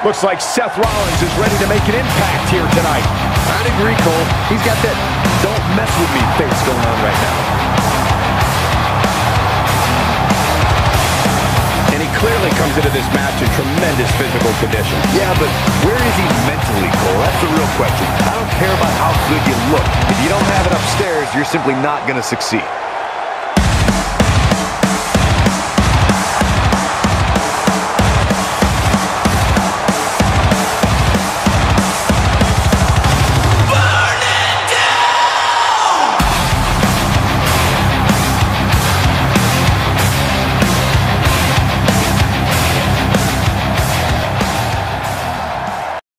Looks like Seth Rollins is ready to make an impact here tonight. I'd agree, Cole. He's got that don't mess with me face going on right now. And he clearly comes into this match in tremendous physical condition. Yeah, but where is he mentally, Cole? That's the real question. I don't care about how good you look. If you don't have it upstairs, you're simply not going to succeed.